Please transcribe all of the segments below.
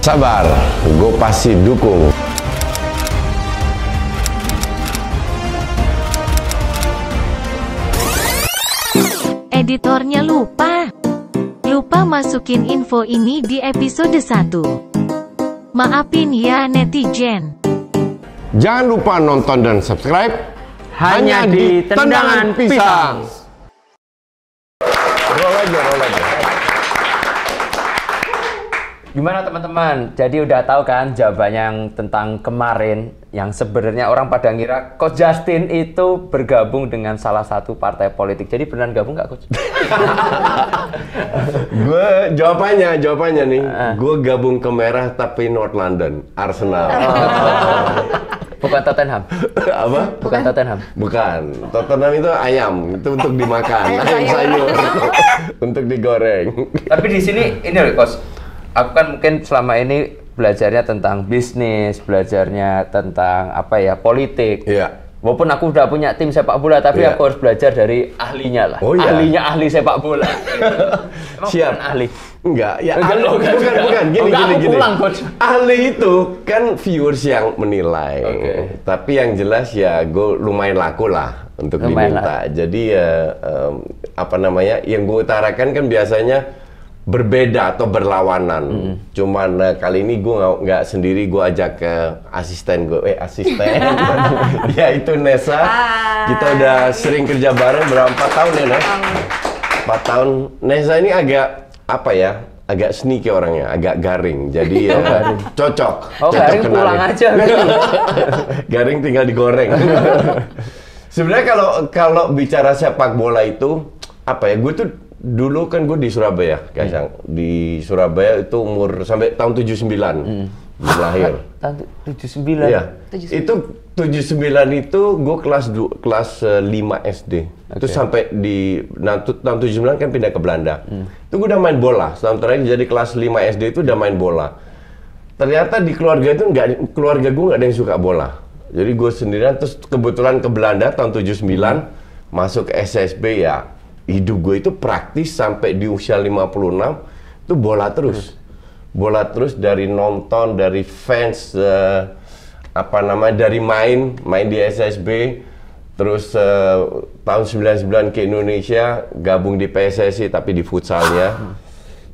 Sabar, gue pasti dukung. Editornya lupa. Lupa masukin info ini di episode 1. Maafin ya netizen. Jangan lupa nonton dan subscribe Hanya di Tendangan Pisang. Roll aja, roll aja. Gimana teman-teman? Jadi udah tahu kan jawaban yang tentang kemarin yang sebenarnya orang pada ngira Coach Justin itu bergabung dengan salah satu partai politik. Jadi beneran gabung nggak Coach? Gue jawabannya, jawabannya nih. Ah. Gue gabung ke merah tapi North London, Arsenal. Bukan Tottenham. Apa? Bukan Tottenham. Bukan. Tottenham itu ayam, itu untuk dimakan. ayam sayur. untuk digoreng. Tapi di sini ini loh Coach. Aku kan mungkin selama ini belajarnya tentang bisnis, belajarnya tentang apa ya politik. Iya. Walaupun aku udah punya tim sepak bola, tapi Iya. aku harus belajar dari ahlinya lah. Oh, iya. Ahlinya ahli sepak bola. Emang Siap. bukan ahli. Enggak, ya Enggak, ahli, lo bukan, enggak bukan, gini, enggak, gini, aku gini. pulang, Coach. Ahli itu kan viewers yang menilai. Oke. Tapi yang jelas ya gue lumayan laku lah untuk Lumayan diminta. Jadi ya em, apa namanya, yang gue utarakan kan biasanya berbeda atau berlawanan. Hmm. Cuman eh, kali ini gue nggak sendiri, gue ajak ke asisten gue, eh asisten, ya itu Nesa. Kita udah sering kerja bareng berapa tahun ya Nes? Empat tahun. Nesa ini agak apa ya? Agak sneaky orangnya, agak garing. Jadi ya cocok. Oh, cocok garing kenalin. pulang aja. garing tinggal digoreng. Sebenarnya kalau kalau bicara sepak bola itu apa ya? Gue tuh dulu kan gue di Surabaya, Kaisang. Di Surabaya itu umur sampai tahun 79. Belum lahir. Tahun 79. Iya. Itu 79 itu gue kelas du, kelas eh, 5 SD. Itu Oke. sampai di nah, tu- tahun 79 kan pindah ke Belanda. Itu gue udah main bola. Setahun terakhir jadi kelas 5 SD itu udah main bola. Ternyata di keluarga itu nggak keluarga gue nggak ada yang suka bola. Jadi gue sendirian terus kebetulan ke Belanda tahun 79 masuk ke SSB ya. Hidup gue itu praktis sampai di usia 56 itu bola terus bola terus dari nonton, dari fans, eh, apa namanya, dari main, main di SSB, terus eh, tahun 99 ke Indonesia, gabung di PSSI tapi di futsalnya.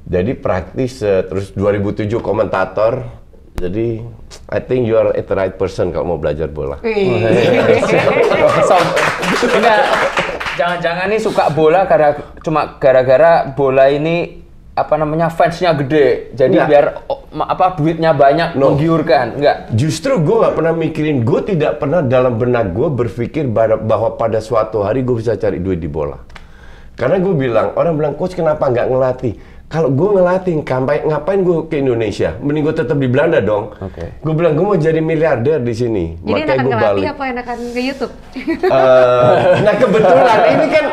Jadi praktis, eh, terus 2007 komentator. Jadi I think you are the right person kalau mau belajar bola. Enggak. Jangan-jangan nih suka bola karena cuma gara-gara bola ini apa namanya fansnya gede. Jadi Enggak. biar oh, apa duitnya banyak No. menggiurkan. Enggak. Justru gue nggak pernah mikirin, gue tidak pernah dalam benak gue berpikir bahwa pada suatu hari gue bisa cari duit di bola. Karena gue bilang, orang bilang, coach kenapa nggak ngelatih? Kalau gue ngelatih, ngapain, ngapain gue ke Indonesia? Mending gue tetap di Belanda dong. Oke. Gue bilang, gue mau jadi miliarder di sini. Jadi Makanya gue ngelatih balik. apa enakan ke YouTube? Eh, nah kebetulan ini kan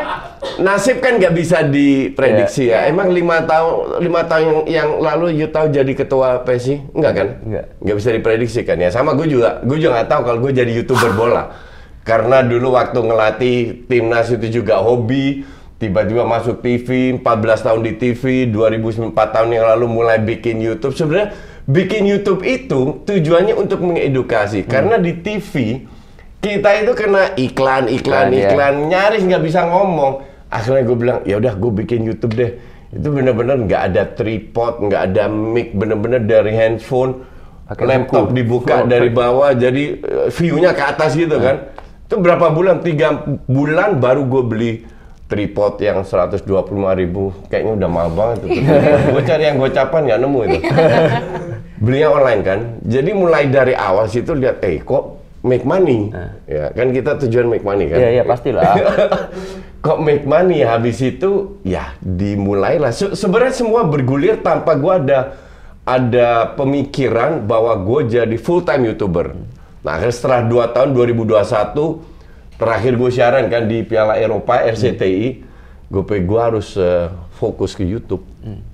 nasib kan nggak bisa diprediksi ya. Emang lima tahun lima tahun yang, yang lalu you tahu jadi ketua PSI enggak kan? Enggak. Nggak bisa diprediksi kan ya. Sama gue juga, gue juga nggak tahu kalau gue jadi youtuber bola. Karena dulu waktu ngelatih timnas itu juga hobi. Tiba-tiba masuk TV, 14 tahun di TV, 2004 tahun yang lalu mulai bikin YouTube. Sebenarnya bikin YouTube itu tujuannya untuk mengedukasi. Karena di TV kita itu kena iklan, iklan, Iklan, ya. nyaris nggak bisa ngomong. Akhirnya gue bilang, ya udah gue bikin YouTube deh. Itu bener-bener nggak ada tripod, nggak ada mic, bener-bener dari handphone, Pakai laptop buku. dibuka Oh, dari bawah, jadi eh, view-nya ke atas gitu kan. Itu berapa bulan? Tiga bulan baru gue beli tripod yang 125 ribu. Kayaknya udah mahal banget itu. gue cari yang gocapan nggak nemu itu. Belinya online kan. Jadi mulai dari awal situ lihat, eh kok make money? Ya kan kita tujuan make money kan. Iya, iya pastilah. kok make money habis itu ya dimulailah Se- sebenarnya semua bergulir tanpa gua ada ada pemikiran bahwa gue jadi full time youtuber nah akhirnya setelah 2 tahun 2021 terakhir gue siaran kan di Piala Eropa RCTI gue pikir gue harus eh, fokus ke YouTube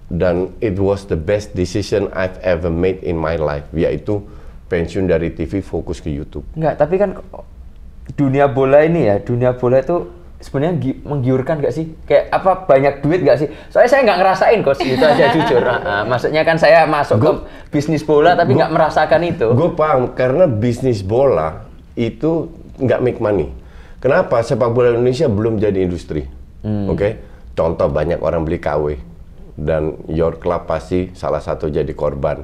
dan it was the best decision I've ever made in my life yaitu pensiun dari TV fokus ke YouTube Enggak, tapi kan dunia bola ini ya, dunia bola itu sebenarnya gi- menggiurkan gak sih? Kayak apa banyak duit gak sih? Soalnya saya nggak ngerasain coach itu aja jujur. Nah, maksudnya kan saya masuk ke bisnis bola tapi nggak merasakan itu. Gue paham karena bisnis bola itu nggak make money. Kenapa sepak bola Indonesia belum jadi industri? Oke, contoh banyak orang beli KW dan your club pasti salah satu jadi korban.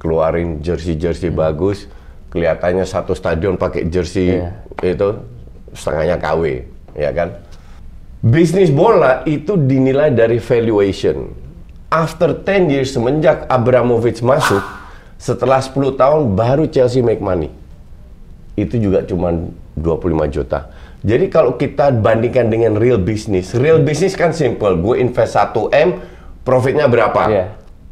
Keluarin jersey-jersey bagus, kelihatannya satu stadion pakai jersey Iya. itu setengahnya KW, ya kan? Bisnis bola itu dinilai dari valuation. After 10 years semenjak Abramovich masuk, setelah 10 tahun baru Chelsea make money. Itu juga cuma 25 juta. Jadi kalau kita bandingkan dengan real business, real business kan simple. Gue invest 1 M, profitnya berapa? Iya.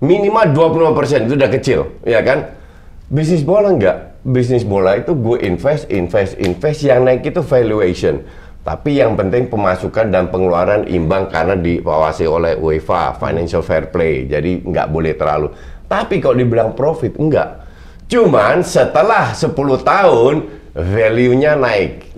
Minimal 25% itu udah kecil, ya kan? Bisnis bola enggak. Bisnis bola itu gue invest, invest, invest. Yang naik itu valuation. Tapi yang penting pemasukan dan pengeluaran imbang karena diawasi oleh UEFA, financial fair play. Jadi nggak boleh terlalu. Tapi kalau dibilang profit, enggak. Cuman setelah 10 tahun, value-nya naik.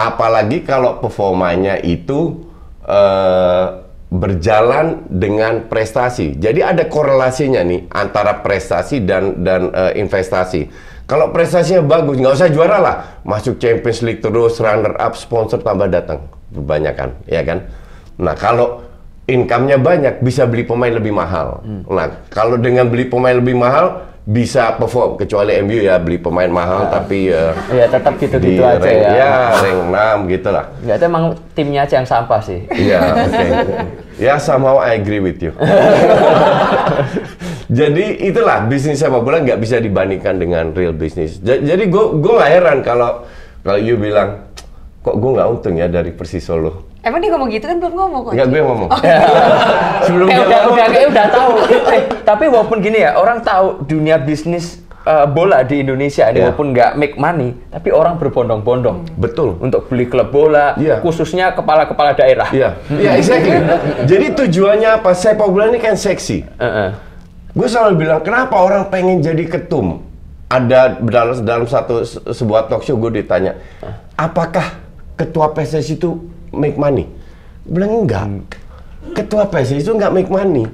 Apalagi kalau performanya itu eh, berjalan dengan prestasi. Jadi ada korelasinya nih antara prestasi dan dan eh, investasi. Kalau prestasinya bagus, nggak usah juara lah, masuk Champions League terus, runner up, sponsor tambah datang, kebanyakan, ya kan? Nah kalau income-nya banyak, bisa beli pemain lebih mahal. Nah kalau dengan beli pemain lebih mahal, bisa perform kecuali MU ya beli pemain mahal tapi eh, Ya tetap gitu-gitu aja rank, ya. ya rank 6 gitu lah. Nggak itu emang timnya aja yang sampah sih. Iya, oke. Ya, somehow I agree with you. Jadi itulah bisnis sepak bola nggak bisa dibandingkan dengan real bisnis. Ja- Jadi gue gue heran kalau kalau you bilang kok gue nggak untung ya dari Persis Solo. Emang dia ngomong gitu kan belum ngomong kok. Nggak gue yang ngomong. Sebelum dia udah, udah, ngomong. kayaknya udah tahu. Eh, tapi walaupun gini ya, orang tahu dunia bisnis eh, bola di Indonesia ini Iya. walaupun nggak make money, tapi orang berbondong-bondong Betul. untuk beli klub bola, Iya. khususnya kepala-kepala daerah. Iya, iya exactly. Jadi tujuannya apa? Sepak bola ini kan seksi. Heeh. Gue selalu bilang, kenapa orang pengen jadi ketum? Ada dalam dalam satu se- sebuah talk show gue ditanya, apakah ketua PSSI itu make money? Bilang enggak. Ketua PSSI itu enggak make money.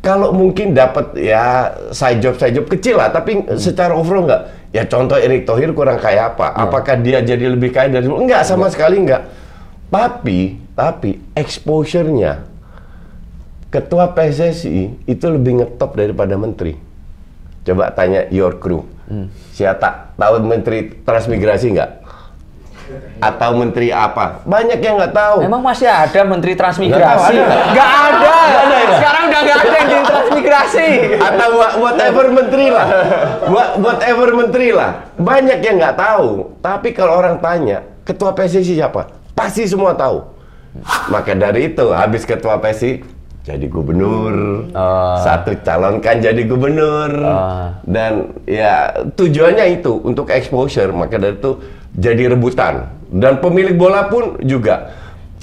Kalau mungkin dapat ya side job side job kecil lah, tapi secara overall enggak. Ya contoh Erick Thohir kurang kaya apa? Apakah dia jadi lebih kaya dari dulu? Enggak sama sekali enggak. Tapi tapi exposure-nya ketua PSSI itu lebih ngetop daripada menteri. Coba tanya your crew. Siapa tahu menteri transmigrasi nggak? Atau menteri apa? Banyak yang nggak tahu. Emang masih ada menteri Nggak transmigrasi? tahu, ada. Nggak ada. ya? Sekarang udah nggak ada yang di transmigrasi. Atau wha- whatever menteri lah. Wha- Whatever menteri lah. Banyak yang nggak tahu. Tapi kalau orang tanya, ketua PSSI siapa? Pasti semua tahu. Maka dari itu, habis ketua PSSI jadi gubernur. Oh. Satu calonkan jadi gubernur. Oh. Dan ya tujuannya itu untuk exposure. Maka dari itu jadi rebutan. Dan pemilik bola pun juga.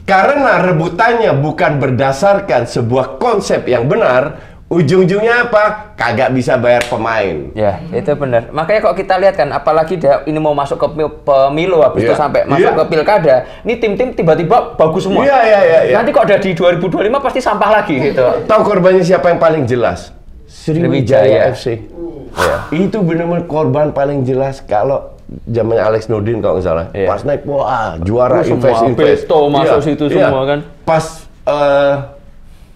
Karena rebutannya bukan berdasarkan sebuah konsep yang benar, ujung-ujungnya apa? Kagak bisa bayar pemain. Ya, itu benar. Makanya kok kita lihat kan, apalagi dia ini mau masuk ke pemilu habis itu Iya. sampai masuk Iya. ke pilkada, ini tim-tim tiba-tiba bagus semua. Iya, iya, iya, iya. Nanti kok ada di 2025 pasti sampah lagi gitu. Tahu korbannya siapa yang paling jelas? Sriwijaya. Sriwijaya FC. Ya. Itu benar-benar korban paling jelas kalau zamannya Alex Nurdin kalau nggak salah. Iya. Pas naik, wah juara Oh, semua invest invest. Beto masuk situ semua kan. Pas eh,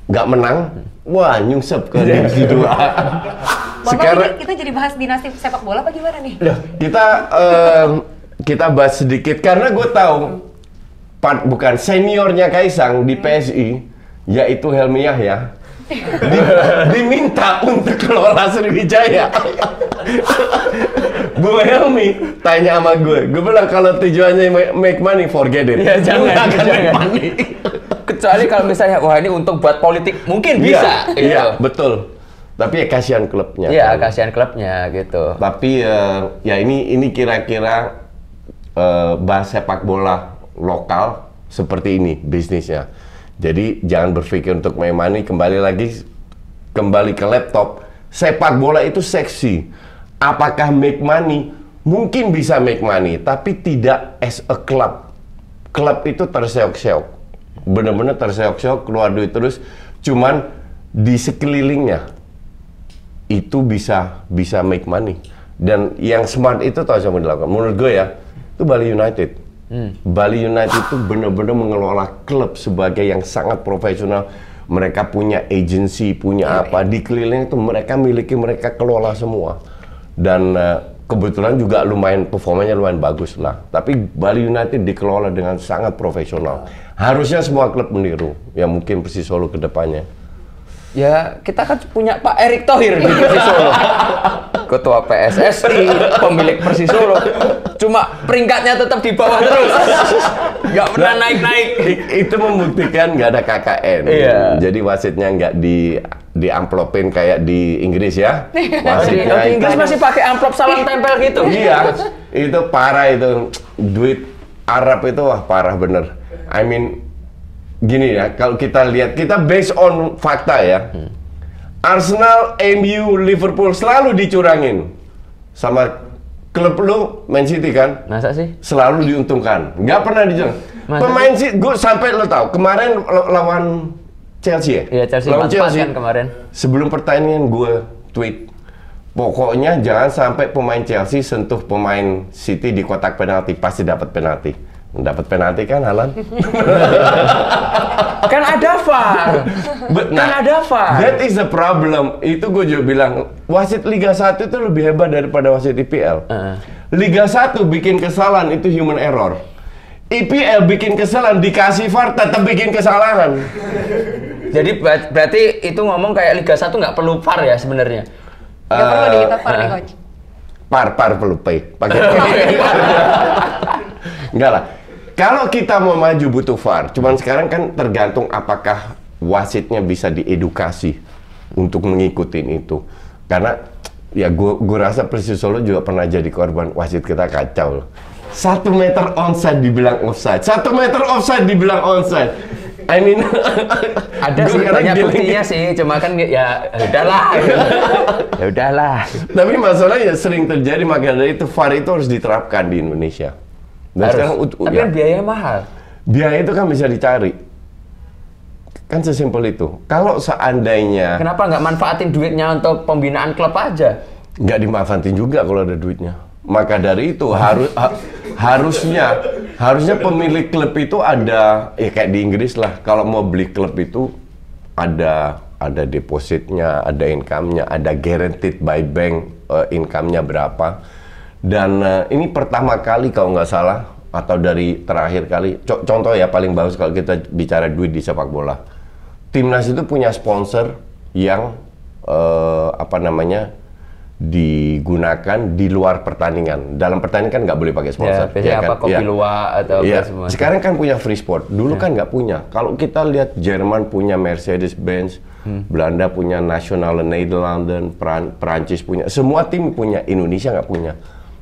nggak menang, wah nyungsep ke divisi dua. Sekarang kita jadi bahas dinasti sepak bola apa gimana nih? Loh, kita em, kita bahas sedikit karena gue tahu part, bukan seniornya Kaisang di PSI yaitu Helmi Yahya di- diminta untuk kelola Sriwijaya. Bu Helmi tanya sama gue, gue bilang kalau tujuannya ma- make money forget it. Ya, jangan, nggak akan make jangan. money. Kecuali kalau misalnya wah ini untuk buat politik mungkin bisa. Iya, gitu. iya, betul. Tapi ya kasihan klubnya. Iya, kan. kasihan klubnya gitu. Tapi eh, ya ini ini kira-kira eh, bahas sepak bola lokal seperti ini bisnisnya. Jadi jangan berpikir untuk main money kembali lagi kembali ke laptop. Sepak bola itu seksi. Apakah make money? Mungkin bisa make money, tapi tidak as a club. klub itu terseok-seok. Bener-bener terseok-seok, keluar duit terus. Cuman di sekelilingnya itu bisa bisa make money. Dan yang smart itu tahu siapa dilakukan. Menurut gue ya, itu Bali United. Bali United itu benar-benar mengelola klub sebagai yang sangat profesional. Mereka punya agency, punya apa di keliling itu mereka miliki, mereka kelola semua. Dan eh, kebetulan juga lumayan performanya lumayan bagus lah. Tapi Bali United dikelola dengan sangat profesional. Harusnya semua klub meniru. Ya mungkin Persis Solo ke depannya. Ya, kita kan punya Pak Erick Thohir di Persis Solo. Ketua PSSI, pemilik Persis Solo. Cuma peringkatnya tetap di bawah terus. Nggak pernah naik-naik. Itu membuktikan nggak ada KKN. Iya. Jadi wasitnya nggak di di amplopin kayak di Inggris ya. Di, Wasitnya di itu- Inggris masih pakai amplop salam tempel gitu. Iya, itu parah itu duit Arab itu wah parah bener. I mean gini ya, kalau kita lihat kita based on fakta ya. Arsenal, MU, Liverpool selalu dicurangin sama klub lu Man City kan Masa sih? selalu diuntungkan. Nggak pernah. Masa Pemain sih, gue sampai lo tau kemarin lawan Chelsea ya? Iya, Chelsea lawan 4-4 kan kemarin. Sebelum pertandingan gue tweet, pokoknya jangan sampai pemain Chelsea sentuh pemain City di kotak penalti, pasti dapat penalti. Dapat penalti kan, Alan? Kan ada VAR. But, Kan ada VAR. That is the problem. Itu gue juga bilang, wasit Liga 1 itu lebih hebat daripada wasit IPL. Heeh. Liga 1 bikin kesalahan itu human error. IPL bikin kesalahan dikasih VAR tetap bikin kesalahan. Jadi ber- berarti itu ngomong kayak Liga 1 nggak perlu VAR ya sebenarnya. Gak perlu Eh, di kita par nih coach. Par par perlu pay. Pakai Enggak lah. Kalau kita mau maju butuh VAR. Cuman sekarang kan tergantung apakah wasitnya bisa diedukasi untuk mengikuti itu. Karena ya gua gua rasa Persis Solo juga pernah jadi korban wasit kita kacau loh. Satu meter onside dibilang offside, satu meter offside dibilang onside. I mean, Ada sih banyak buktinya sih, cuma kan ya udahlah. ya udahlah. Tapi masalahnya sering terjadi maka dari itu VAR itu harus diterapkan di Indonesia. Dan Harus. sekarang Tapi ya, biayanya mahal. biaya itu kan bisa dicari. Kan sesimpel itu. Kalau seandainya Kenapa nggak manfaatin duitnya untuk pembinaan klub aja? nggak dimanfaatin juga kalau ada duitnya. Maka dari itu harus ha- harusnya harusnya pemilik klub itu ada ya kayak di Inggris lah. Kalau mau beli klub itu ada ada depositnya, ada income-nya, ada guaranteed by bank eh, income-nya berapa. Dan eh, ini pertama kali kalau nggak salah atau dari terakhir kali. Co- contoh ya paling bagus kalau kita bicara duit di sepak bola. Timnas itu punya sponsor yang eh, apa namanya digunakan di luar pertandingan. Dalam pertandingan kan nggak boleh pakai sponsor. Ya, biasanya kan? apa kopi Iya. luwak atau apa semua. Sekarang kan punya free sport. Dulu kan nggak punya. Kalau kita lihat Jerman punya Mercedes-Benz, Hmm. Belanda punya National Nederlanden, Peran- Perancis punya. Semua tim punya. Indonesia nggak punya.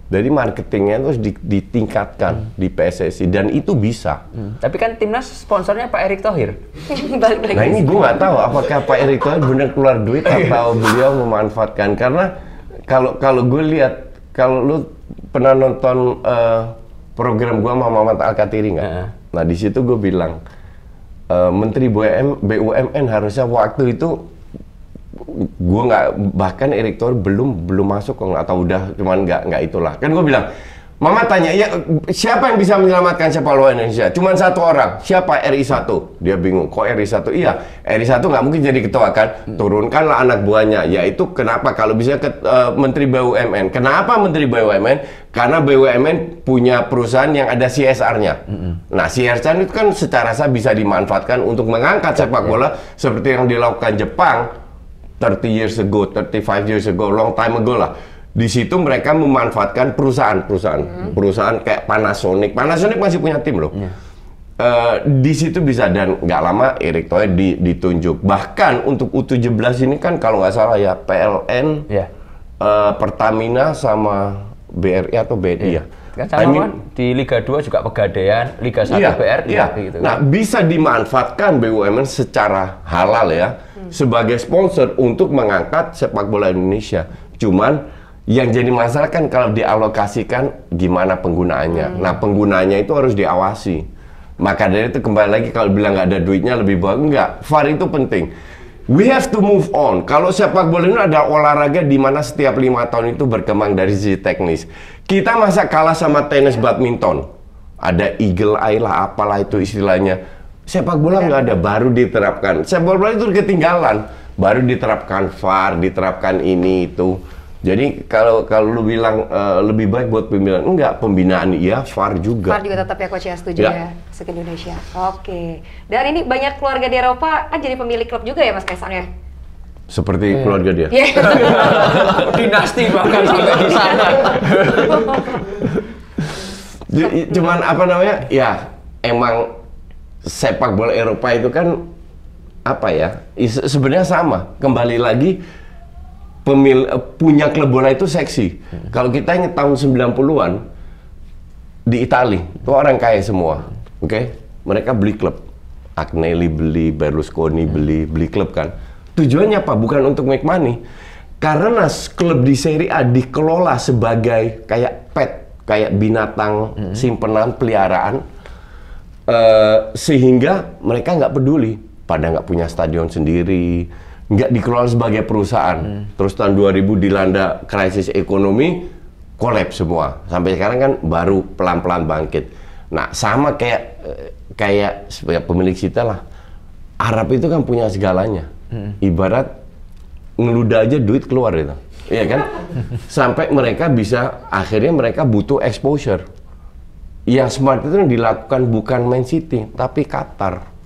Jadi marketingnya terus di- ditingkatkan di PSSI dan itu bisa. Hmm. Tapi kan timnas sponsornya Pak Erick Thohir. Balik lagi. Nah ini gue nggak tahu apakah Pak Erick Thohir benar keluar duit atau beliau memanfaatkan karena kalau kalau gue lihat kalau lu pernah nonton eh, program gue sama Muhammad Al Katiri nggak? Heeh. Nah di situ gue bilang eh, Menteri BUM, BUMN harusnya waktu itu gue nggak bahkan Erick Thohir belum belum masuk kok atau udah cuman nggak nggak itulah kan gue bilang Mama tanya, ya siapa yang bisa menyelamatkan sepak bola Indonesia? Cuman satu orang. Siapa? RI1. Dia bingung. Kok RI1? Iya, RI1 nggak mungkin jadi ketua kan? Turunkanlah anak buahnya. Yaitu kenapa? Kalau bisa ke eh, Menteri BUMN. Kenapa Menteri BUMN? Karena BUMN punya perusahaan yang ada CSR-nya. Nah, CSR itu kan secara sah bisa dimanfaatkan untuk mengangkat sepak bola seperti yang dilakukan Jepang 30 years ago, 35 years ago, long time ago lah. Di situ mereka memanfaatkan perusahaan-perusahaan, perusahaan kayak Panasonic. Panasonic masih punya tim loh. Eh, di situ bisa dan nggak lama Erick Thohir di- ditunjuk. Bahkan untuk U17 ini kan kalau nggak salah ya PLN, Ya. eh, Pertamina sama BRI atau BNI ya. Kan I sama mean, kan di Liga 2 juga Pegadaian, Liga 1 Iya, BRI iya. gitu. Nah, bisa dimanfaatkan BUMN secara halal ya sebagai sponsor untuk mengangkat sepak bola Indonesia. Cuman yang jadi masalah kan kalau dialokasikan gimana penggunaannya. Nah, penggunaannya itu harus diawasi. Maka dari itu kembali lagi kalau bilang nggak ada duitnya lebih bagus enggak. VAR itu penting. We have to move on. Kalau sepak bola ini adalah olahraga di mana setiap lima tahun itu berkembang dari sisi teknis. Kita masa kalah sama tenis badminton. Ada eagle eye lah, apalah itu istilahnya. Sepak bola nggak ada, baru diterapkan. Sepak bola itu ketinggalan, baru diterapkan VAR, diterapkan ini itu. Jadi kalau kalau lu bilang eh, lebih baik buat pembinaan, enggak pembinaan iya, VAR juga. VAR juga tetap ya coach ya setuju Ya. ya, Masuk Indonesia. Oke. Dan ini banyak keluarga di Eropa kan jadi pemilik klub juga ya Mas Kaisang ya? Seperti keluarga dia. Iya. Dinasti bahkan sampai di sana. Jadi, cuman apa namanya? Ya, emang sepak bola Eropa itu kan apa ya? Sebenarnya sama. Kembali lagi pemil eh, punya klub bola itu seksi. Kalau kita ingat tahun 90-an di Itali, itu orang kaya semua. Oke? Mereka beli klub. Agnelli beli, Berlusconi beli, beli klub kan. Tujuannya apa? Bukan untuk make money. Karena klub di Serie A dikelola sebagai kayak pet, kayak binatang simpenan, peliharaan. Eh, sehingga mereka nggak peduli. Pada nggak punya stadion sendiri nggak dikelola sebagai perusahaan. Terus tahun 2000 dilanda krisis ekonomi kolaps semua. Sampai sekarang kan baru pelan-pelan bangkit. Nah sama kayak eh, kayak sebagai pemilik kita lah. Arab itu kan punya segalanya. Ibarat ngeludah aja duit keluar itu Iya kan? Sampai mereka bisa akhirnya mereka butuh exposure yang smart itu yang dilakukan bukan Man City, tapi Qatar.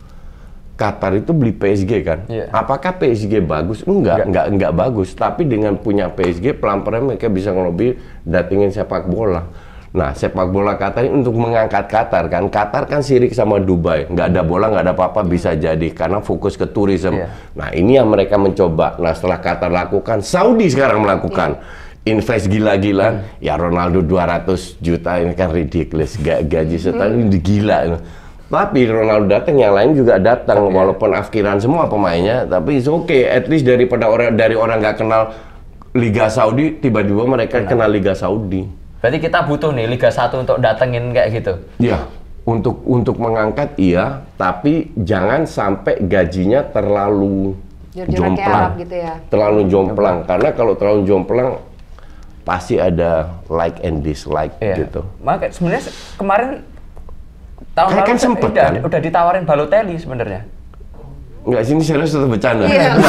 Qatar itu beli PSG kan. Iya. Apakah PSG bagus? Enggak, enggak, enggak bagus. Tapi dengan punya PSG, pelan-pelan mereka bisa ngelobi datengin sepak bola. Nah, sepak bola Qatar ini untuk mengangkat Qatar kan. Qatar kan sirik sama Dubai. Nggak ada bola, nggak ada apa-apa bisa jadi. Karena fokus ke tourism. Iya. Nah, ini yang mereka mencoba. Nah, setelah Qatar lakukan, Saudi sekarang melakukan. Invest gila-gilaan, ya Ronaldo 200 juta ini kan ridiculous. Ga- gaji setahun ini gila. Tapi Ronaldo datang, yang lain juga datang. Walaupun afkiran semua pemainnya, tapi it's okay. At least daripada orang dari orang nggak kenal Liga Saudi, tiba-tiba mereka kenal Liga Saudi. Berarti kita butuh nih Liga 1 untuk datengin kayak gitu. Ya, untuk untuk mengangkat iya, tapi jangan sampai gajinya terlalu kayak Arab gitu ya. Terlalu jomplang, karena kalau terlalu jomplang pasti ada like and dislike Iya. gitu. Maka sebenarnya se- kemarin tahun Kan- lalu kan sempet, udah, kan? udah ditawarin Balotelli sebenarnya. Nggak sini serius atau bercanda? Iya.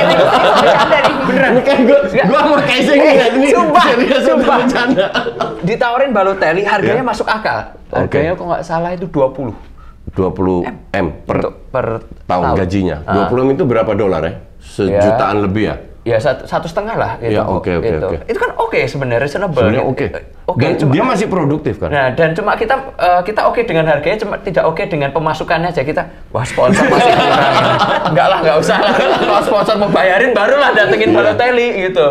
Nih. Ini kan gua, gua mau nggak ini Sumpah, serius atau sumpah. bercanda? Ditawarin Balotelli harganya Iya. masuk akal. Harganya kok nggak salah itu 20 20 m per untuk per tahun gajinya. Ah. 20 m itu berapa dolar ya? Sejutaan lebih ya? Ya satu, satu setengah lah gitu. Ya, oke, oke, Gitu. oke. Itu kan oke sebenarnya reasonable. Sebenarnya oke. Oke, Dan cuma- dia masih produktif kan? Nah, dan cuma kita eh, kita oke dengan harganya, cuma tidak oke dengan pemasukannya aja kita. Wah, sponsor masih kurang. Enggak lah, enggak usah lah. Kalau sponsor mau bayarin barulah datengin Iya. Balotelli gitu.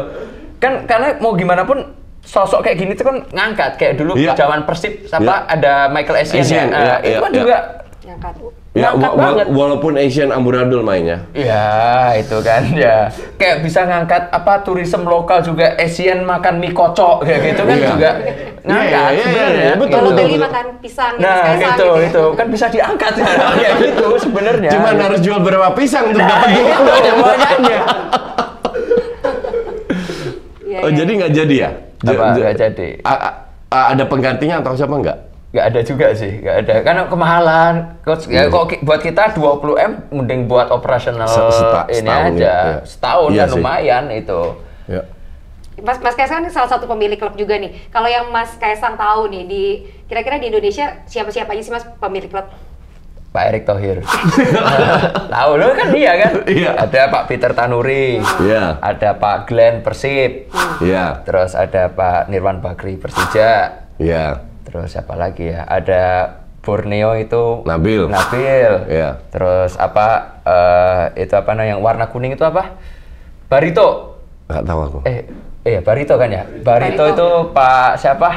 Kan karena mau gimana pun sosok kayak gini tuh kan ngangkat kayak dulu Iya. zaman Persib apa Iya. ada Michael Essien, Essien, ya. iya, Nah, itu iya, kan iya. juga Ngangkat. Ya, ngangkat wa- wa- banget. walaupun Asian amburadul mainnya. Ya, itu kan ya. Kayak bisa ngangkat apa turisme lokal juga Asian makan mie kocok kayak gitu kan Iya. juga Iya, ngangkat iya, iya, sebenarnya. iya, betul, gitu. betul, betul. makan pisang ya, Nah, gitu ya. itu kan bisa diangkat ya gitu sebenarnya. Cuman harus jual berapa pisang untuk nah, dapat itu 20? ada banyaknya. Iya, Oh, iya. jadi nggak jadi ya? Apa, nggak jadi? A- a- a- ada penggantinya atau siapa nggak? Nggak ada juga sih, nggak ada. Karena kemahalan. Coach, ya, Iya. kok ki- buat kita 20 m, mending buat operasional Se- seta- ini setahun aja. ya, iya. Setahun Iya kan sih. lumayan itu. Ya. Mas, Mas Kaisang ini salah satu pemilik klub juga nih. Kalau yang Mas Kaisang tahu nih di kira-kira di Indonesia siapa-siapa aja sih Mas pemilik klub? Pak Erick Thohir. Tahu lu kan dia kan? Iya. Ada Pak Peter Tanuri. Iya. Ada Pak Glenn Persib. Ya. Terus ada Pak Nirwan Bakri Persija. Ya. Terus siapa lagi ya? Ada Borneo itu Nabil. Nabil. Iya. Terus apa eh, itu apa namanya yang warna kuning itu apa? Barito. Nggak tahu aku. Eh, iya Barito kan ya? Barito, Barito. itu Pak siapa?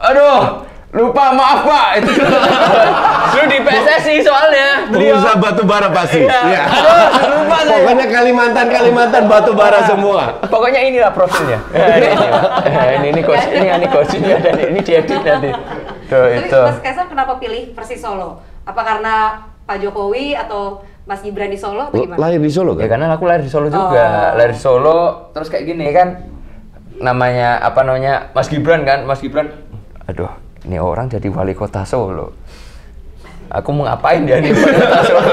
Aduh, lupa maaf Pak. Itu dulu di PSSI soalnya. Beliau. Pengusaha batu bara pasti. Iya. Iya. Aduh, lupa saya. Pokoknya Kalimantan Kalimantan batu bara semua. Pokoknya inilah profilnya. Eh, ini, ini, ini coach, ini, ini coach, ini ada ini diedit nanti. Tuh, Tapi itu. Mas Kaisang kenapa pilih Persis Solo? Apa karena Pak Jokowi atau Mas Gibran di Solo atau gimana? Lahir di Solo Ya kan? karena aku lahir di Solo juga, Oh. lahir di Solo, terus kayak gini kan, namanya apa namanya Mas Gibran kan, Mas Gibran, aduh ini orang jadi wali kota Solo, aku mau ngapain dia nih wali kota Solo?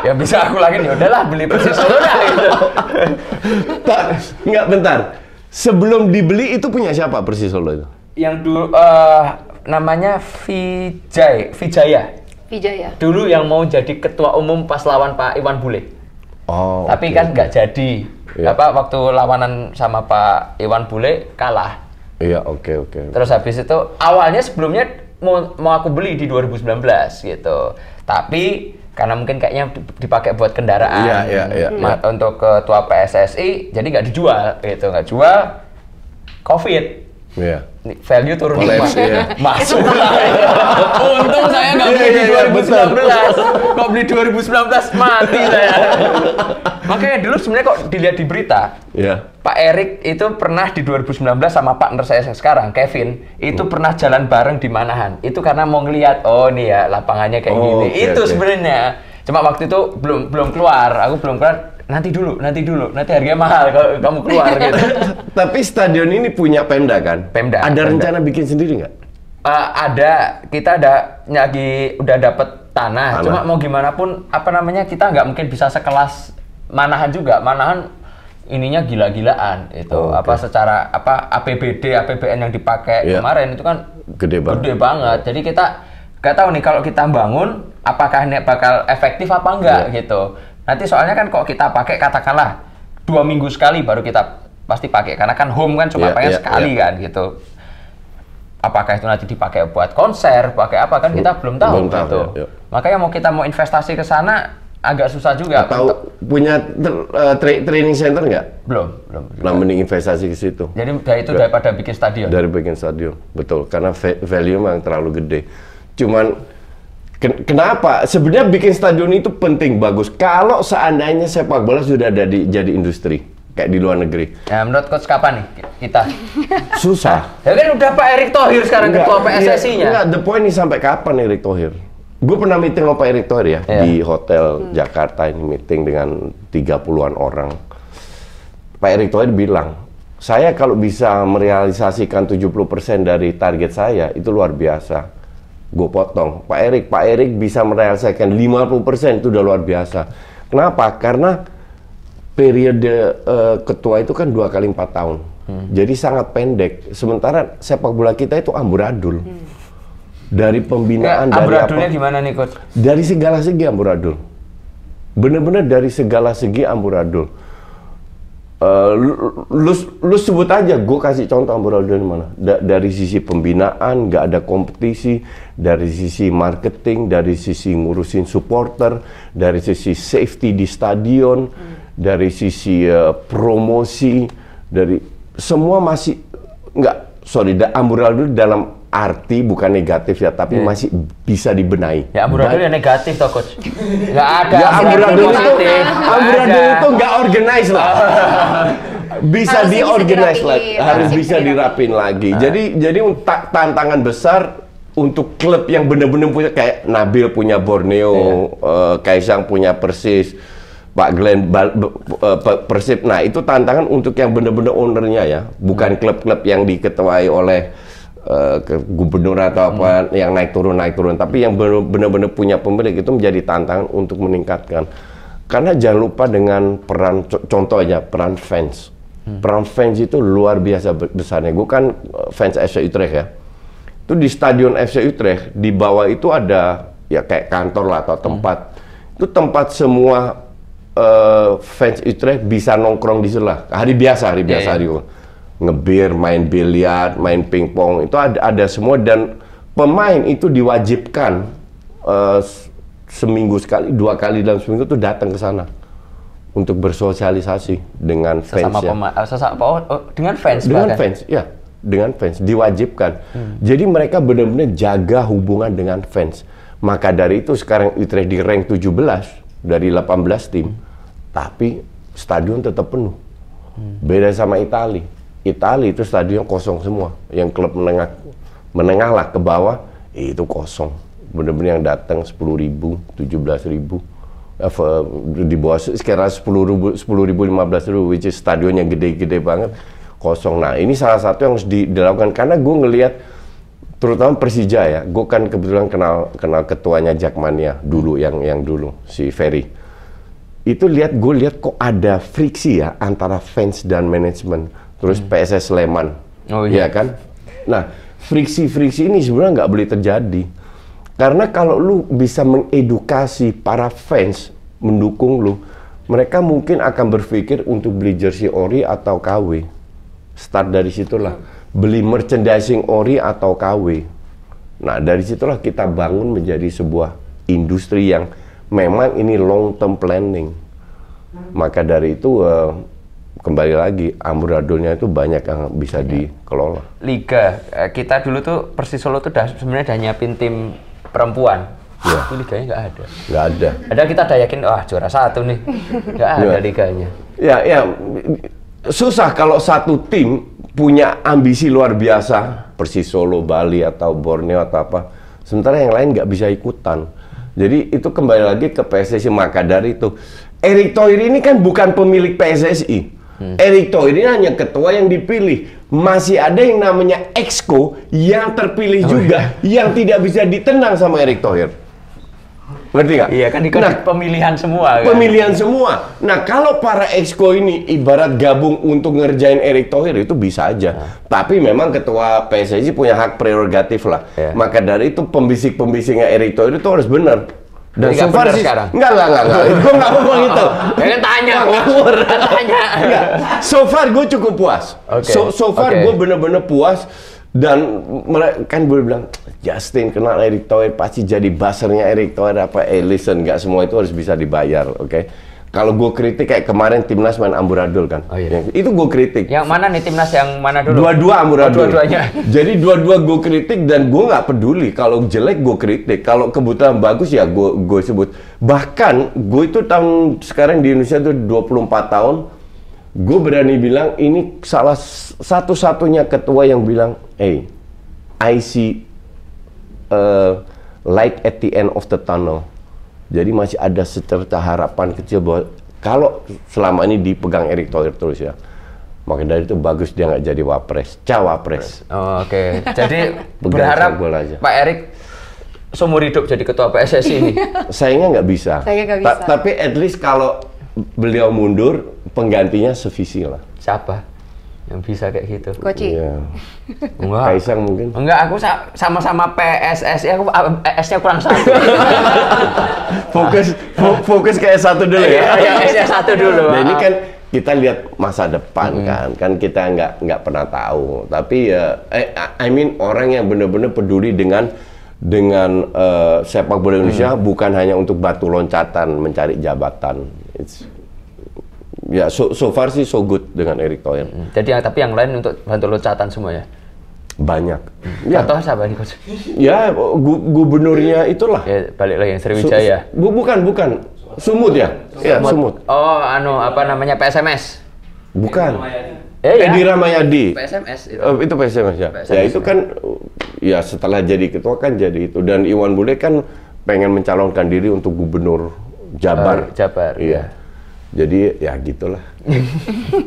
ya bisa aku lagi ya udahlah beli persis Solo dah gitu. Tak, nggak bentar. Sebelum dibeli itu punya siapa Persis Solo itu? Yang dulu eh, namanya Vijay, Vijaya. Vijaya. Dulu yang mau jadi ketua umum pas lawan Pak Iwan Bule. Oh, Tapi oke. kan nggak jadi. Iya. Apa waktu lawanan sama Pak Iwan Bule kalah. Iya, oke oke. Terus habis itu awalnya sebelumnya mau mau aku beli di 2019 gitu. Tapi karena mungkin kayaknya dipakai buat kendaraan Iya, iya, iya, ma- untuk ketua PSSI jadi nggak dijual gitu nggak jual covid Iya. Nih, value turun Collapse, lima. iya. masuk lah untung saya nggak beli Iya, di iya, iya, 2019 kok beli 2019 mati saya makanya dulu sebenarnya kok dilihat di berita Iya. Pak Erik itu pernah di 2019 sama partner saya yang sekarang, Kevin, itu Hmm. pernah jalan bareng di Manahan. Itu karena mau ngeliat, oh nih ya lapangannya kayak Oh, gini. oke, itu oke. sebenarnya. Cuma waktu itu belum belum keluar. Aku belum keluar. Nanti dulu, nanti dulu. Nanti harganya mahal kalau kamu keluar gitu. Tapi stadion ini punya Pemda kan? Pemda, Ada Pemda. rencana bikin sendiri nggak? Eh, ada, kita ada nyagi udah dapet tanah. Tanah. Cuma mau gimana pun, apa namanya kita nggak mungkin bisa sekelas Manahan juga. Manahan ininya gila-gilaan itu Oh, oke. apa secara apa APBD APBN yang dipakai Iya. kemarin itu kan Gede banget. gede banget jadi kita nggak tahu nih kalau kita bangun apakah ini bakal efektif apa enggak Iya. gitu nanti soalnya kan kok kita pakai katakanlah dua minggu sekali baru kita pasti pakai karena kan home kan cuma Iya, pengen iya, sekali iya. kan gitu apakah itu nanti dipakai buat konser pakai apa kan kita belum tahu, Belum tahu, gitu iya, iya. makanya mau kita mau investasi ke sana agak susah juga Atau Untuk- punya tra- training center nggak? belum belum Nah, mending investasi ke situ. jadi dari itu daripada bikin stadion Dari bikin stadion, betul. Karena va- value memang terlalu gede. Cuman kenapa? Sebenarnya bikin stadion itu penting, bagus. Kalau seandainya sepak bola sudah ada di, jadi industri, kayak di luar negeri, Nah, menurut coach kapan nih kita? susah. ya kan udah Pak Erick Thohir sekarang ketua PSSI-nya. Enggak, the point ini sampai kapan Erick Thohir? Gue pernah meeting sama Pak Erick Thohir ya Iya. di hotel Jakarta ini meeting dengan 30-an orang. Pak Erick Thohir bilang, saya kalau bisa merealisasikan 70% dari target saya itu luar biasa. Gue potong. Pak Erick, Pak Erick bisa merealisasikan 50% itu udah luar biasa. Kenapa? Karena periode eh, ketua itu kan dua kali empat tahun. Jadi sangat pendek. Sementara sepak bola kita itu amburadul. Dari Ya, pembinaan, dari apa? amburadulnya gimana nih coach? Dari segala segi amburadul. Bener-bener dari segala segi amburadul. Eh, lu, lu, sebut aja, gue kasih contoh amburadul di mana. Da- dari sisi pembinaan, nggak ada kompetisi. Dari sisi marketing, dari sisi ngurusin supporter, dari sisi safety di stadion, dari sisi eh, promosi, dari semua masih nggak sorry, da, amburadul dalam arti bukan negatif ya, tapi masih bisa dibenahi. Ya amburadul ya negatif toh coach. Nggak ada Ya amburadul itu, amburadul itu nggak organize lah. bisa bisa diorganize lagi, harus bisa dirapin lagi. Jadi jadi ta- tantangan besar untuk klub yang benar-benar punya kayak Nabil punya Borneo, eh, Kaisang punya Persis, Pak Glenn Bal- Pe- Persib. Nah itu tantangan untuk yang benar-benar ownernya ya, bukan klub-klub yang diketuai oleh eh, ke- gubernur atau apa yang naik turun naik turun, tapi yang benar- benar-benar punya pemilik itu menjadi tantangan untuk meningkatkan. Karena jangan lupa dengan peran co- contohnya peran fans. Peran fans itu luar biasa be- besarnya. Gue kan eh, fans FC Utrecht ya. Itu di stadion FC Utrecht di bawah itu ada ya kayak kantor lah atau tempat. Itu tempat semua eh, fans Utrecht bisa nongkrong di sana. Hari biasa, hari biasa iya. hari ngebir, main biliar, main pingpong itu ada ada semua dan pemain itu diwajibkan s- seminggu sekali, dua kali dalam seminggu tuh datang ke sana untuk bersosialisasi dengan fans pemain, sesama oh, oh, dengan fans dengan bahkan. fans, ya, dengan fans diwajibkan. Jadi mereka benar-benar jaga hubungan dengan fans. Maka dari itu sekarang Utrecht di rank 17 dari 18 tim, tapi stadion tetap penuh. Beda sama Itali. Itali itu stadion kosong semua, yang klub menengah menengah lah ke bawah eh, itu kosong. Bener-bener yang datang 10 ribu 17 ribu. Eh, di bawah sekitar 10 ribu 10 ribu 15 ribu which is stadion yang gede-gede banget kosong. Nah ini salah satu yang harus di- dilakukan. Karena gue ngelihat terutama Persija ya gue kan kebetulan kenal kenal ketuanya Jakmania dulu yang yang dulu si Ferry. Itu lihat gue lihat kok ada friksi ya antara fans dan manajemen terus PSS Sleman. Oh, iya. ya kan? Nah friksi-friksi ini sebenarnya nggak boleh terjadi. Karena kalau lu bisa mengedukasi para fans mendukung lu mereka mungkin akan berpikir untuk beli jersey ori atau KW start dari situlah. Beli merchandising ori atau KW nah dari situlah kita bangun menjadi sebuah industri yang memang ini long term planning. Maka dari itu eh, kembali lagi amburadulnya itu banyak yang bisa dikelola Liga eh, kita dulu tuh Persis Solo tuh sebenarnya udah nyiapin tim perempuan. Iya. Tapi liganya nggak ada. nggak ada Ada kita udah yakin wah juara satu nih. Nggak ada Iya. liganya. Ya, ya susah kalau satu tim punya ambisi luar biasa, Persis Solo, Bali atau Borneo atau apa. Sementara yang lain nggak bisa ikutan. Jadi itu kembali lagi ke PSSI maka dari itu Erick Thohir ini kan bukan pemilik PSSI. Erick Thohir ini hanya ketua yang dipilih. Masih ada yang namanya exco yang terpilih juga yang tidak bisa ditendang sama Erick Thohir. Ngerti nggak? Iya kan ikut Nah, pemilihan semua kan. pemilihan semua. Nah, kalau para exco ini ibarat gabung untuk ngerjain Erick Thohir itu bisa aja. Tapi memang ketua PSSI punya hak prerogatif lah. Iya. Maka dari itu pembisik-pembisiknya Erick Thohir itu harus benar. Dan Jadi so far sih, sekarang? enggak, enggak, enggak, enggak. Gue nggak ngomong itu. Kan tanya. Ngawur. Tanya. Enggak. So far gue cukup puas. Oke. So, so far Oke. gue bener-bener puas. Dan kan gue bilang, Justin kenal Erick Thohir pasti jadi busernya Erick Thohir apa? Eh listen, nggak semua itu harus bisa dibayar, oke? Kalau gue kritik kayak kemarin timnas main amburadul kan, Oh, iya. Yang- itu gue kritik. Yang mana nih timnas yang mana dulu? Dua-dua amburadul. Oh, dua-duanya. Jadi dua-dua gue kritik dan gue nggak peduli. Kalau jelek gue kritik, kalau kebetulan bagus ya gue gue sebut. Bahkan gue itu tahun sekarang di Indonesia tuh 24 tahun, gue berani bilang ini salah satu-satunya ketua yang bilang, hey, I see uh, light at the end of the tunnel. Jadi masih ada secerca harapan kecil bahwa kalau selama ini dipegang Erick Thohir terus ya, maka dari itu bagus dia nggak jadi wapres, cawapres. Oh, Oke, jadi Pegang berharap aja. Pak Erik seumur hidup jadi ketua PSSI ini. Sayangnya nggak bisa. Sayangnya nggak Ta- bisa. tapi at least kalau beliau mundur, penggantinya sevisi lah. Siapa yang bisa kayak gitu? Koci. Iya. Enggak. Kaisang mungkin. Enggak, aku sa- sama-sama PSSI, aku ah, S-nya kurang satu. Fokus fo- fokus kayak satu dulu Iya, ya. iya, S-nya satu dulu. Nah ini kan kita lihat masa depan kan, kan kita nggak nggak pernah tahu. Tapi ya, eh, I mean orang yang benar-benar peduli dengan dengan eh, sepak bola Indonesia bukan hanya untuk batu loncatan mencari jabatan. It's, ya so, so far sih so good dengan Erick Thohir. Jadi yang tapi yang lain untuk bantu loncatan semua ya. Banyak. Ya, Contoh siapa nih coach? ya gu- gubernurnya itulah. Ya balik lagi yang Su- Sriwijaya. bu- bukan bukan. Sumut ya? Iya, Sumut. Oh, anu apa namanya PSMS? Bukan. Eh ya. Edi Ramayadi. PSMS itu. Oh, itu PSMS ya. PSMS, ya itu kan uh, ya setelah jadi ketua kan jadi itu dan Iwan Bule kan pengen mencalonkan diri untuk gubernur Jabar. Oh, Jabar, Iya. Jadi ya gitulah.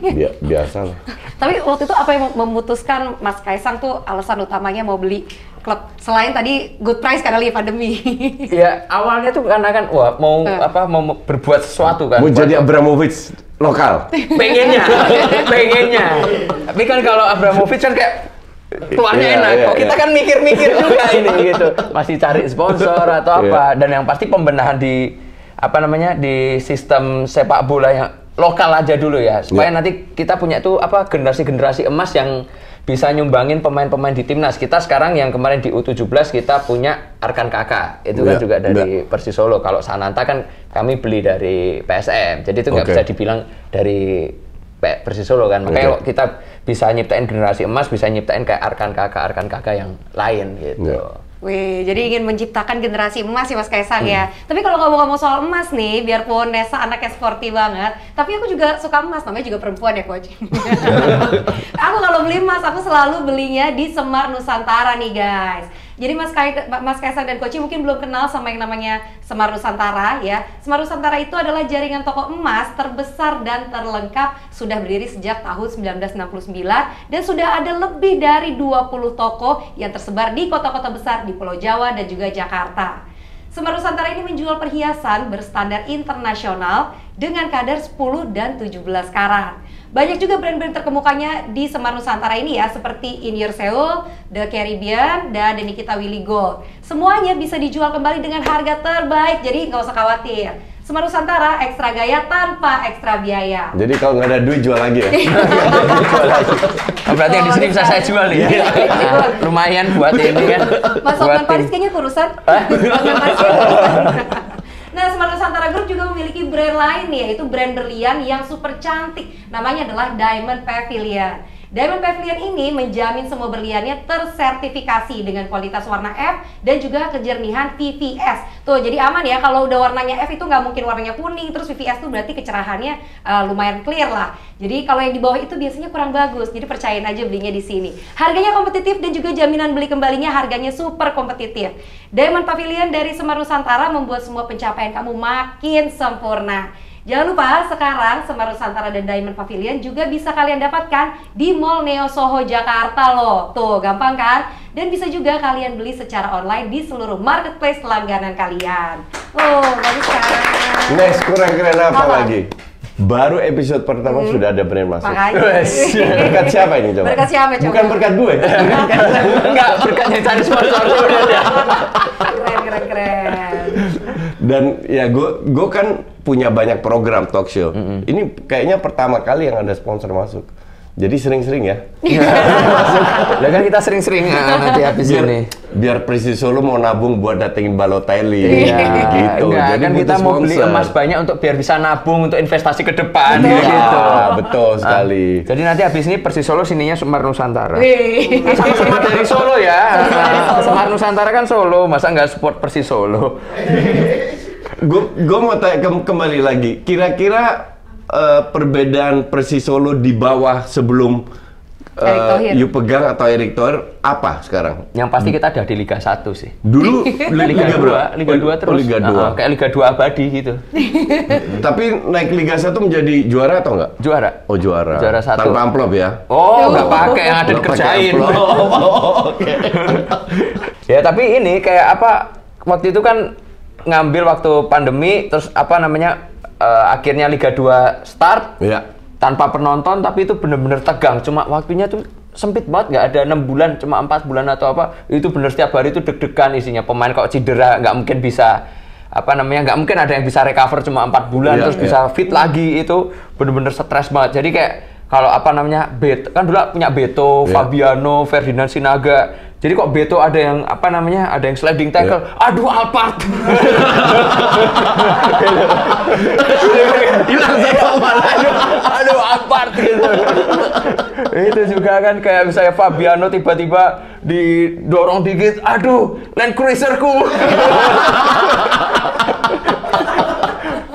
Bia- biasa lah. Tapi waktu itu apa yang memutuskan Mas Kaisang tuh alasan utamanya mau beli klub selain tadi good price karena lagi pandemi. Ya awalnya tuh karena kan wah mau Eh. apa mau berbuat sesuatu kan. Mau jadi Abramovich lokal. pengennya, pengennya. Tapi kan kalau Abramovich kan kayak tuannya Iya, enak. iya, Kok kita iya. kan mikir-mikir juga ini gitu. Masih cari sponsor atau apa. Dan yang pasti pembenahan di apa namanya di sistem sepak bola yang lokal aja dulu ya. Supaya Iya. nanti kita punya tuh apa generasi-generasi emas yang bisa nyumbangin pemain-pemain di timnas. Kita sekarang yang kemarin di U17 kita punya Arkan Kakak. Itu kan Iya, juga dari Persis Solo. Kalau Sananta kan kami beli dari PSM. Jadi itu nggak Oke. bisa dibilang dari Persis Solo kan. Makanya Oke. kita bisa nyiptain generasi emas, bisa nyiptain kayak Arkan Kakak, Arkan Kakak yang lain gitu. Iya. Wih, jadi ingin menciptakan generasi emas ya Mas Kaisang ya. Tapi kalau ngomong-ngomong soal emas nih, biarpun Nesa anaknya sporty banget, tapi aku juga suka emas, namanya juga perempuan ya Coach. aku kalau beli emas aku selalu belinya di Semar Nusantara nih guys. Jadi Mas Kai, Mas Kaisang dan Koci mungkin belum kenal sama yang namanya Semar Nusantara ya. Semar Nusantara itu adalah jaringan toko emas terbesar dan terlengkap sudah berdiri sejak tahun 1969 dan sudah ada lebih dari 20 toko yang tersebar di kota-kota besar di Pulau Jawa dan juga Jakarta. Semar Nusantara ini menjual perhiasan berstandar internasional dengan kadar 10 dan 17 karat. Banyak juga brand-brand terkemukanya di Semar Nusantara ini ya, seperti In Your Seoul, The Caribbean, dan The Nikita Willy Gold. Semuanya bisa dijual kembali dengan harga terbaik, jadi nggak usah khawatir. Semar Nusantara ekstra gaya tanpa ekstra biaya. Jadi kalau nggak ada duit jual lagi ya. Jual lagi. Oh, berarti yang di sini bisa saya jual nih. Iya. Nah, lumayan buat ini kan. Mas Otman Paris kayaknya kurusan. Otman Paris kayaknya kurusan. Nah, Smart Nusantara Group juga memiliki brand lain yaitu brand berlian yang super cantik. Namanya adalah Diamond Pavilion. Diamond Pavilion ini menjamin semua berliannya tersertifikasi dengan kualitas warna F dan juga kejernihan VVS. Tuh, jadi aman ya kalau udah warnanya F itu nggak mungkin warnanya kuning, terus VVS tuh berarti kecerahannya uh, lumayan clear lah. Jadi kalau yang di bawah itu biasanya kurang bagus, jadi percayain aja belinya di sini. Harganya kompetitif dan juga jaminan beli kembalinya harganya super kompetitif. Diamond Pavilion dari Semar Nusantara membuat semua pencapaian kamu makin sempurna. Jangan lupa sekarang Semar Nusantara dan Diamond Pavilion juga bisa kalian dapatkan di Mall Neo Soho Jakarta loh. Tuh, gampang kan? Dan bisa juga kalian beli secara online di seluruh marketplace langganan kalian. Oh, bagus kan? Next kurang keren apa, Apa? lagi? Baru episode pertama sudah ada brand masuk. Makanya. Berkat siapa ini coba? Berkat siapa coba? Bukan berkat gue. Enggak, berkatnya cari sponsor udah ada. keren, keren, keren. Dan ya gue gue kan punya banyak program talk show. Ini kayaknya pertama kali yang ada sponsor masuk. Jadi sering-sering ya. Lah kan kita sering-sering ah, nanti habis biar, ini. biar Prisi Solo mau nabung buat datengin Balotelli. Iya, gitu. Enggak, Jadi kan kita mau beli sponsor. emas banyak untuk biar bisa nabung untuk investasi ke depan Iya, gitu. betul sekali. Jadi nanti habis ini Persis Solo sininya Semar Nusantara. Kan sama-sama dari Solo ya. Semar Nusantara kan Solo, masa nggak support Persis Solo? Gue mau tanya ke- kembali lagi. Kira-kira eh, perbedaan Persis Solo di bawah sebelum Thohir. you pegang atau Erick Thohir apa sekarang? Yang pasti kita ada di Liga 1 sih. Dulu Liga, berapa? 2, Liga 2 terus. Oh, Liga 2. Ah, kayak Liga 2 abadi gitu. Tapi naik Liga 1 menjadi juara atau enggak? Juara. Oh juara. Juara satu. Tanpa amplop ya? Oh, nggak pakai yang ada dikerjain. amplop. Oke. ya tapi ini kayak apa? Waktu itu kan ngambil waktu pandemi, terus apa namanya? eh, akhirnya Liga 2 start Iya. tanpa penonton, tapi itu bener-bener tegang. Cuma waktunya tuh sempit banget, nggak ada enam bulan, cuma empat bulan atau apa. Itu bener setiap hari itu deg-degan isinya. Pemain kok cedera, nggak mungkin bisa apa namanya nggak mungkin ada yang bisa recover cuma empat bulan Iya, terus iya. bisa fit lagi itu bener-bener stres banget jadi kayak kalau apa namanya Bet kan dulu punya Beto, Iya. Fabiano, Ferdinand Sinaga. Jadi kok Beto ada yang apa namanya ada yang sliding tackle? Iya. aduh Alphard. Hilang satu aduh, aduh Alphard. Gitu itu juga kan kayak misalnya Fabiano tiba-tiba didorong dikit aduh Land Cruiserku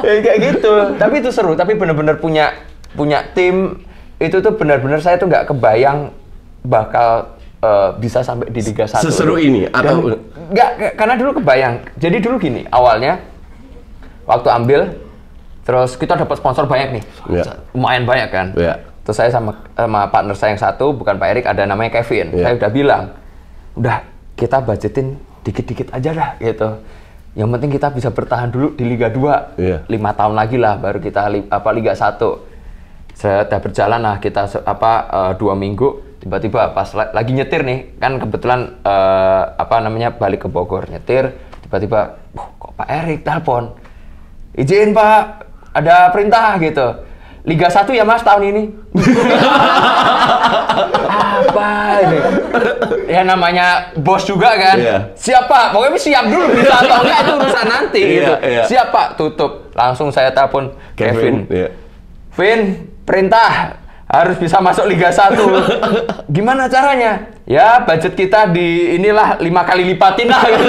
ya, kayak gitu. Tapi itu seru tapi bener-bener punya punya tim itu tuh bener-bener saya tuh nggak kebayang bakal eh, bisa sampai di Liga 1 Seseru ini, atau- nggak karena dulu kebayang jadi dulu gini awalnya waktu ambil terus kita dapat sponsor banyak nih Iya. lumayan banyak kan Iya. terus saya sama sama partner saya yang satu bukan Pak Erik ada namanya Kevin Iya. saya udah bilang udah kita budgetin dikit-dikit aja lah gitu yang penting kita bisa bertahan dulu di Liga 2 Iya. lima tahun lagi lah baru kita li- apa Liga 1 saya udah berjalan lah kita apa eh, dua minggu. Tiba-tiba pas la- lagi nyetir nih kan kebetulan eh, apa namanya balik ke Bogor nyetir. Tiba-tiba "Wah, kok Pak Erik telepon? Izin Pak ada perintah gitu. Liga 1 ya Mas tahun ini. Apa ini? Ya namanya bos juga kan. Iya. siapa pokoknya siap dulu bisa atau enggak itu urusan nanti Iya, gitu. iya. siap Pak tutup. Langsung saya telepon Kevin, Iya. Vin, perintah harus bisa masuk Liga 1. Gimana caranya? Ya, budget kita di inilah lima kali lipatin lah. Gitu.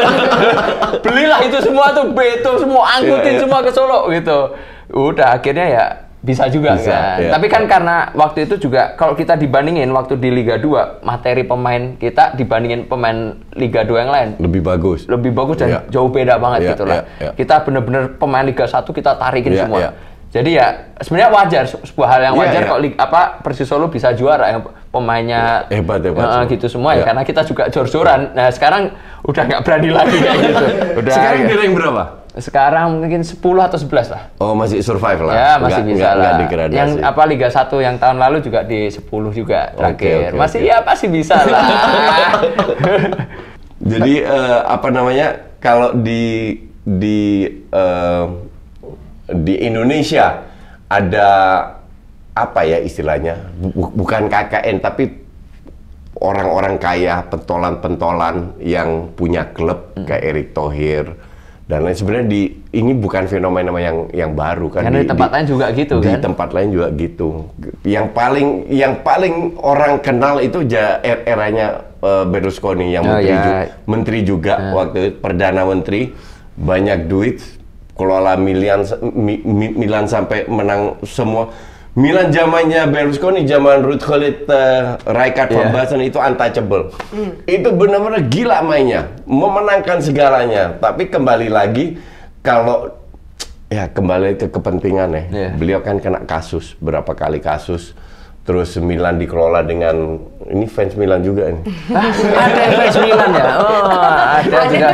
Belilah itu semua tuh, beto semua, angkutin Iya, iya. semua ke Solo gitu. Udah akhirnya ya bisa juga Bisa, kan. iya. Tapi kan karena waktu itu juga kalau kita dibandingin waktu di Liga 2 materi pemain kita dibandingin pemain Liga 2 yang lain Lebih bagus. lebih bagus dan Iya. jauh beda banget Iya, gitu lah. iya, iya. Kita bener-bener pemain Liga 1 kita tarikin Iya, semua. iya. Jadi ya sebenarnya wajar se- sebuah hal yang Iya, wajar iya. kalau Lig- apa Persis Solo bisa juara yang pemainnya Hebat, hebat semua. gitu semua ya Iya. karena kita juga jor-joran. Nah, sekarang udah nggak berani lagi kayak gitu. Udah Sekarang ya. di rank berapa? sekarang mungkin 10 atau 11 lah. Oh masih survive lah. Ya masih Nggak- bisa nggak- lah. nggak yang apa Liga 1 yang tahun lalu juga di 10 juga terakhir. oke, masih oke. ya pasti bisa lah. Jadi eh, apa namanya kalau di di eh, di Indonesia ada apa ya istilahnya Bu- bukan KKN tapi orang-orang kaya pentolan-pentolan yang punya klub Hmm. kayak Erick Thohir dan lain sebenarnya di ini bukan fenomena yang yang baru kan Karena di tempat lain juga gitu, di kan? tempat lain juga gitu yang paling yang paling orang kenal itu ja, er- eranya eh, Berlusconi yang Oh, menteri, ya. ju- menteri juga waktu itu, perdana menteri banyak duit kelola Milan Mi- Mi- Milan sampai menang semua. Milan zamannya Berlusconi zaman Ruud Gullit uh, Rijkaard van Iya. Basten itu untouchable. Itu benar-benar gila mainnya. Memenangkan segalanya. Tapi kembali lagi kalau ya kembali ke kepentingan ya. Iya. beliau kan kena kasus berapa kali kasus terus Milan dikelola dengan ini fans Milan juga ini ada yang fans Milan ya? Oh, ada juga.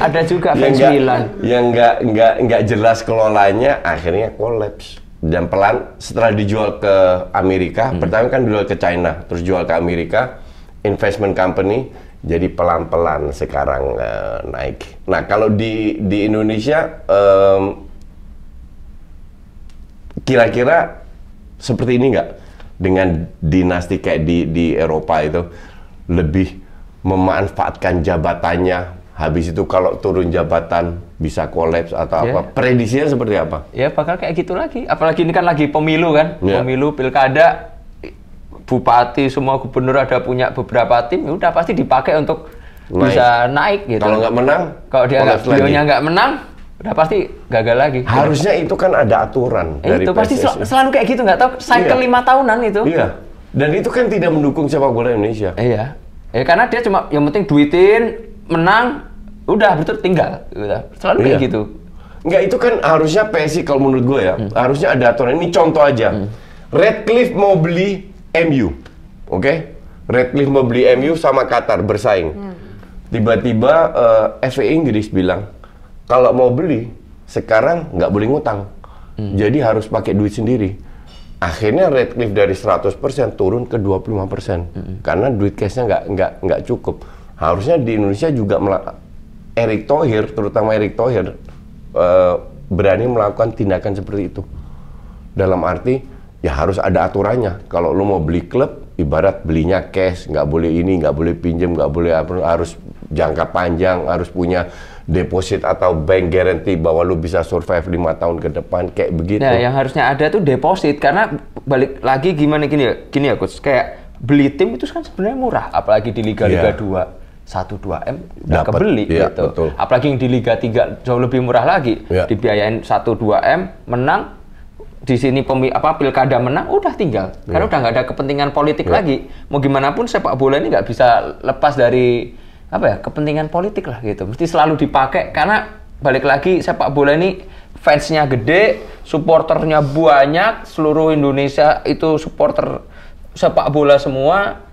Ada juga yang fans nggak Milan. yang nggak nggak nggak jelas kelolanya akhirnya kolaps dan pelan setelah dijual ke Amerika Hmm. pertama kan dijual ke China terus jual ke Amerika investment company jadi pelan-pelan sekarang eh, naik nah kalau di di Indonesia em, kira-kira seperti ini nggak dengan dinasti kayak di di Eropa itu lebih memanfaatkan jabatannya habis itu kalau turun jabatan bisa kolaps atau Iya. apa prediksinya seperti apa Ya bakal kayak gitu lagi. Apalagi ini kan lagi pemilu kan, Iya. pemilu pilkada, bupati semua gubernur ada punya beberapa tim, ya udah pasti dipakai untuk Naik. bisa naik gitu. kalau nggak menang kalau dia nggak nggak menang, udah pasti gagal lagi. harusnya itu kan ada aturan Eh, dari itu pasti sel- PSSI. selalu kayak gitu nggak tahu cycle Iya. lima tahunan itu. iya dan itu kan tidak mendukung sepak bola Indonesia Iya. Ya karena dia cuma yang penting duitin, menang, udah betul tinggal. Udah. Selalu kayak Iya. gitu. Enggak, itu kan harusnya PSI kalau menurut gue ya, harusnya ada aturan. Ini contoh aja. Redcliffe mau beli MU, oke? Redcliffe mau beli MU sama Qatar bersaing. Tiba-tiba eh, FA Inggris bilang, kalau mau beli, sekarang nggak boleh ngutang. Jadi harus pakai duit sendiri. Akhirnya Redcliffe dari 100% turun ke 25%. Karena duit cashnya nggak nggak nggak cukup. Harusnya di Indonesia juga Erick Thohir, terutama Erick Thohir, eh, berani melakukan tindakan seperti itu. Dalam arti, ya harus ada aturannya. Kalau lu mau beli klub, ibarat belinya cash, nggak boleh ini, nggak boleh pinjam, nggak boleh harus jangka panjang, harus punya deposit atau bank guarantee bahwa lu bisa survive lima tahun ke depan, kayak begitu. Nah, yang harusnya ada tuh deposit karena balik lagi gimana gini ya, gini ya coach, kayak beli tim itu kan sebenarnya murah, apalagi di Liga-Liga Iya. 2. 1 2 M udah kebeli iya, gitu. betul. Apalagi yang di Liga 3 jauh lebih murah lagi. Iya. Dibiayain 1 2 M, menang di sini pemi, apa pilkada menang udah tinggal. Karena udah nggak ada kepentingan politik Iya. lagi. Mau gimana pun sepak bola ini nggak bisa lepas dari apa ya, kepentingan politik lah gitu. Mesti selalu dipakai karena balik lagi sepak bola ini fansnya gede, supporternya banyak, seluruh Indonesia itu supporter sepak bola semua,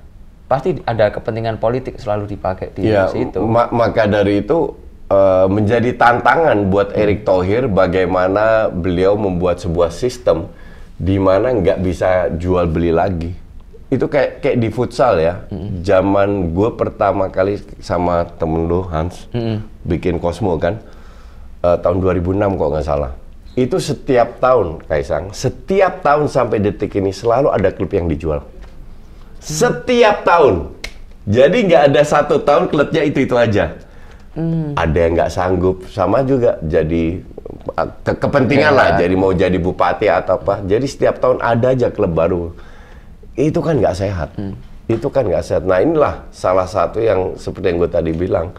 pasti ada kepentingan politik selalu dipakai di Ya, situ. ma- maka dari itu eh, menjadi tantangan buat Erick Thohir bagaimana beliau membuat sebuah sistem di mana nggak bisa jual beli lagi. Itu kayak kayak di futsal ya. Zaman gue pertama kali sama temen lu Hans bikin Cosmo kan eh, tahun 2006 kok nggak salah. Itu setiap tahun Kaisang, setiap tahun sampai detik ini selalu ada klub yang dijual. Setiap tahun. Jadi nggak ada satu tahun klubnya itu-itu aja. Ada yang nggak sanggup, sama juga jadi uh, ke kepentingan lah, jadi mau jadi bupati atau apa. Jadi setiap tahun ada aja klub baru. Itu kan nggak sehat. Itu kan nggak sehat. Nah inilah salah satu yang seperti yang gue tadi bilang.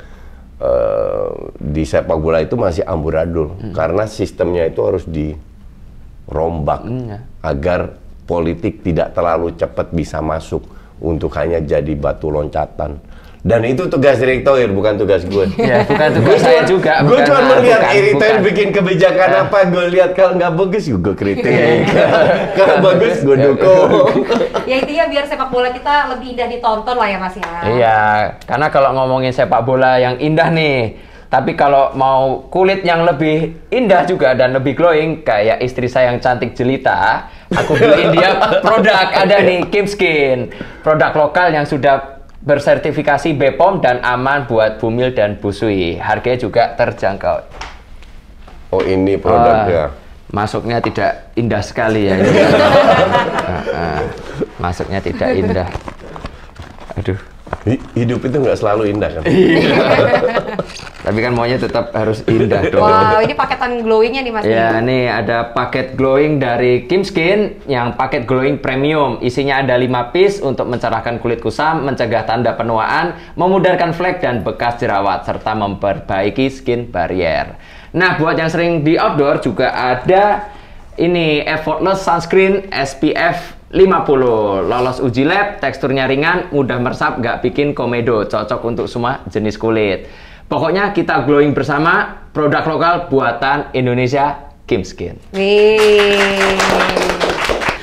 eh, di sepak bola itu masih amburadul karena sistemnya itu harus dirombak. Hmm, ya. agar politik tidak terlalu cepat bisa masuk untuk hanya jadi batu loncatan. Dan itu tugas Erick Thohir, bukan tugas gue. Ya, bukan tugas saya juga. Gue cuma melihat bukan- Erick Thohir bukan. bikin kebijakan apa, gue lihat kalau nggak bagus, gue kritik. kalau bagus, gue dukung. Ya intinya biar sepak bola kita lebih indah ditonton lah ya Mas ya. Iya, karena kalau ngomongin sepak bola yang indah nih, tapi kalau mau kulit yang lebih indah juga dan lebih glowing kayak istri saya yang cantik jelita, aku beliin dia produk ada nih Kim Skin, produk lokal yang sudah bersertifikasi BPOM dan aman buat bumil dan busui. Harganya juga terjangkau. Oh ini Ah, produknya. masuknya tidak indah sekali ya. ini. Ah, ah. masuknya tidak indah. Aduh. Hi- Hidup itu nggak selalu indah kan? Tapi kan maunya tetap harus indah dong. Wow, ini paketan glowingnya nih Mas. Ya, nih ada paket glowing dari Kim Skin yang paket glowing premium. Isinya ada 5 piece untuk mencerahkan kulit kusam, mencegah tanda penuaan, memudarkan flek dan bekas jerawat, serta memperbaiki skin barrier. Nah, buat yang sering di outdoor juga ada ini effortless sunscreen SPF 50 lolos uji lab, teksturnya ringan, mudah meresap, nggak bikin komedo, cocok untuk semua jenis kulit. Pokoknya kita glowing bersama, produk lokal buatan Indonesia, Kim Skin. Wih.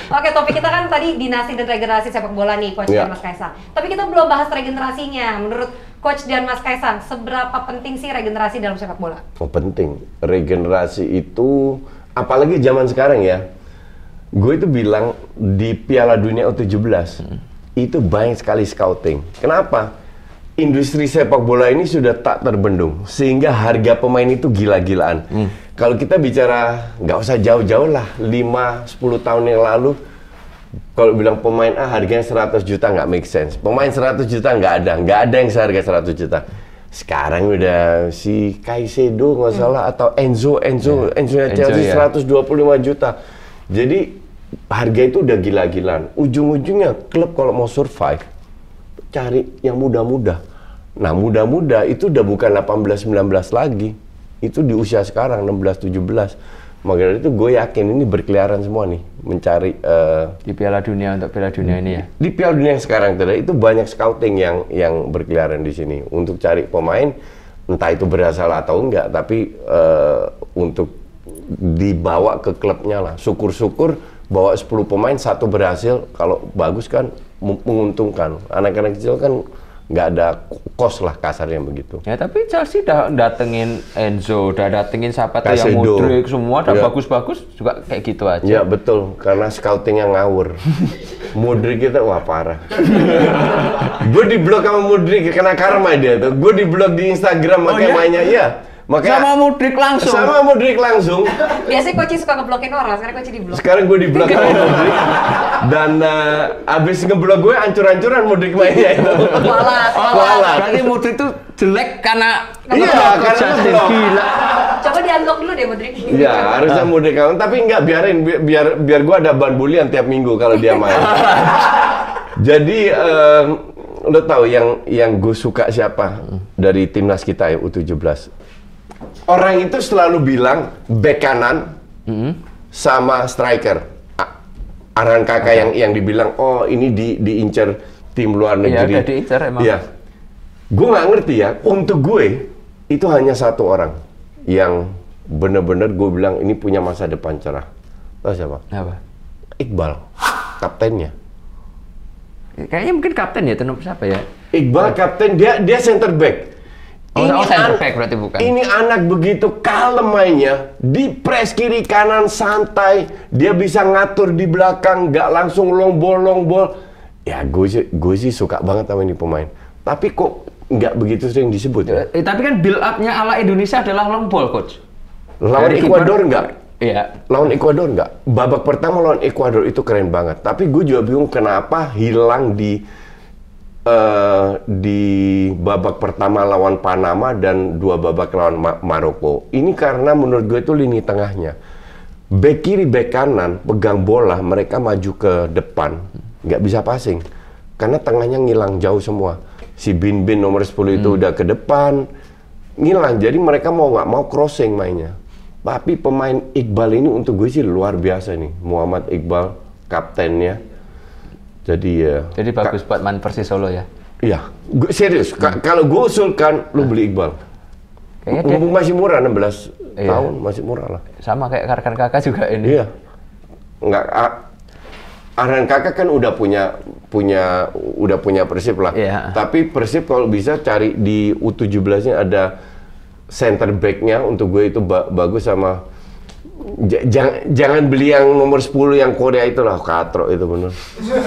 Oke, topik kita kan tadi dinasti dan regenerasi sepak bola nih, Coach Iya. dan Mas Kaisang. Tapi kita belum bahas regenerasinya. Menurut Coach dan Mas Kaisang, seberapa penting sih regenerasi dalam sepak bola? Oh penting. Regenerasi itu, apalagi zaman sekarang ya. Gue itu bilang di Piala Dunia U17 itu banyak sekali scouting. Kenapa? Industri sepak bola ini sudah tak terbendung sehingga harga pemain itu gila-gilaan. Kalau kita bicara nggak usah jauh-jauh lah, 5-10 tahun yang lalu kalau bilang pemain A harganya 100 juta nggak make sense. Pemain 100 juta nggak ada, nggak ada yang seharga 100 juta. Sekarang udah si Kaisedo nggak salah atau Enzo Enzo Enzo nya Enzo, Chelsea ya. 125 juta. Jadi harga itu udah gila-gilaan. Ujung-ujungnya klub kalau mau survive cari yang muda-muda. Nah, muda-muda itu udah bukan 18-19 lagi. Itu di usia sekarang 16-17. Maka dari itu gue yakin ini berkeliaran semua nih mencari eh, Di Piala Dunia untuk Piala Dunia ini ya. di Piala Dunia yang sekarang tadi itu banyak scouting yang yang berkeliaran di sini untuk cari pemain entah itu berasal atau enggak tapi eh, untuk dibawa ke klubnya lah syukur-syukur bawa 10 pemain satu berhasil kalau bagus kan menguntungkan anak-anak kecil kan nggak ada kos lah kasarnya begitu Ya tapi Chelsea udah datengin Enzo, udah datengin siapa tuh yang. Modric semua, udah Iya. bagus-bagus juga kayak gitu aja. Ya betul, karena scoutingnya ngawur. Mudrik kita wah parah. gue di blog sama Mudrik kena karma dia tuh. Gue di blog di Instagram makanya iya? mainnya iya. Makanya Sama Modric langsung. Sama Mudrik langsung. Biasanya coach suka ngeblokin orang, sekarang coach di blok. Sekarang gue di blog sama Mudrik dan eh, abis ngeblok gue ancur-ancuran Mudrik mainnya itu. Kualat, Oh, Kualat. berarti Modric tuh jelek karena Iya, karena ngeblok. gila. Coba di unlock dulu deh Modric. Iya, harusnya Mudrik kawan. Tapi enggak biarin bi- biar biar gue ada bahan bulian tiap minggu kalau dia main. Jadi em, lo tahu yang yang gue suka siapa dari timnas kita ya U17. Orang itu selalu bilang bek kanan sama striker. Aran kakak yang yang dibilang oh ini di diincar tim luar Iya, negeri. udah diincar emang. Iya. Gue nggak ngerti ya. Untuk gue itu hanya satu orang yang bener-bener gue bilang ini punya masa depan cerah. Tahu siapa? Apa? Iqbal, kaptennya. Kayaknya mungkin kapten ya, tentu siapa ya? Iqbal kapten dia dia center back. Oh, oh, center an- back berarti bukan. Ini anak begitu kalem mainnya, di press kiri kanan santai, dia bisa ngatur di belakang, nggak langsung long ball long ball. Ya gue sih gue sih suka banget sama ini pemain. Tapi kok nggak begitu sering disebut ya? Eh, tapi kan build up-nya ala Indonesia adalah long ball, coach. Lawan Ekuador nggak? Iya. Lawan Ekuador nggak? Babak pertama lawan Ekuador itu keren banget. Tapi gue juga bingung kenapa hilang di eh, di babak pertama lawan Panama dan dua babak lawan Ma- Maroko. Ini karena menurut gue itu lini tengahnya. Back kiri, back kanan pegang bola, mereka maju ke depan, nggak bisa passing. Karena tengahnya ngilang jauh semua. Si Bin Bin nomor 10 itu udah ke depan, ngilang. Jadi mereka mau nggak mau crossing mainnya. Tapi pemain Iqbal ini untuk gue sih luar biasa nih. Muhammad Iqbal, kaptennya. Jadi ya. Jadi bagus buat main Persis Solo ya. Iya, gue serius. Ka- Kalau gue usulkan, lu beli Iqbal. Kayaknya dia masih murah, 16 Iya. tahun masih murah lah. sama kayak rekan kakak juga ini. Iya. Nggak, A- Arhan kakak kan udah punya punya udah punya Persib lah. Iya. Tapi Persib kalau bisa cari di U17-nya ada center back-nya untuk gue itu ba- bagus sama jangan jangan beli yang nomor 10 yang Korea itu lah katro itu bener.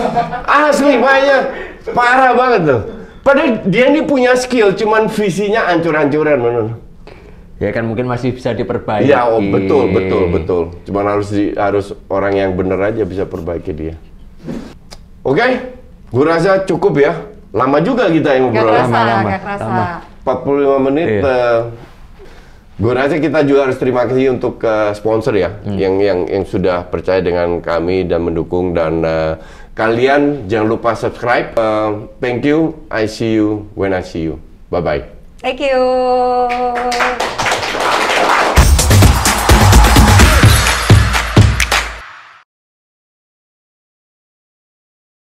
Asli banyak parah banget tuh. Padahal dia ini punya skill, cuman visinya ancur-ancuran bener. Ya kan mungkin masih bisa diperbaiki. Iya, oh, betul, betul, betul. Cuman harus di, harus orang yang bener aja bisa perbaiki dia. Oke, gue rasa cukup ya. Lama juga kita yang ngobrol. lama-lama. gak kerasa. Lama. 45 menit. Iya. Gue rasa kita juga harus terima kasih untuk eh, sponsor ya, Hmm. yang yang yang sudah percaya dengan kami dan mendukung dan eh, kalian jangan lupa subscribe. Eh, thank you. I see you when I see you. Bye bye. Thank you.